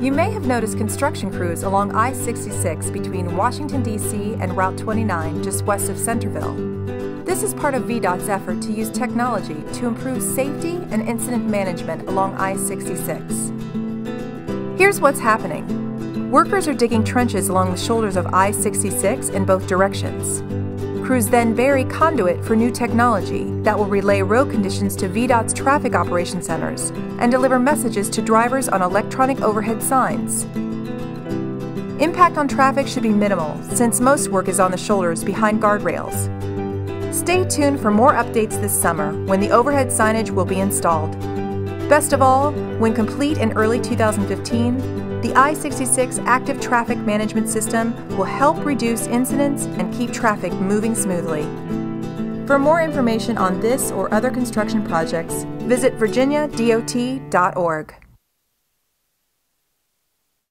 You may have noticed construction crews along I 66 between Washington, D.C. and Route 29 just west of Centreville. This is part of VDOT's effort to use technology to improve safety and incident management along I 66. Here's what's happening workers are digging trenches along the shoulders of I 66 in both directions. Crews then bury conduit for new technology that will relay road conditions to VDOT's traffic operation centers and deliver messages to drivers on electronic overhead signs. Impact on traffic should be minimal since most work is on the shoulders behind guardrails. Stay tuned for more updates this summer when the overhead signage will be installed. Best of all, when complete in early 2015, the I-66 Active Traffic Management System will help reduce incidents and keep traffic moving smoothly. For more information on this or other construction projects, visit virginiadot.org.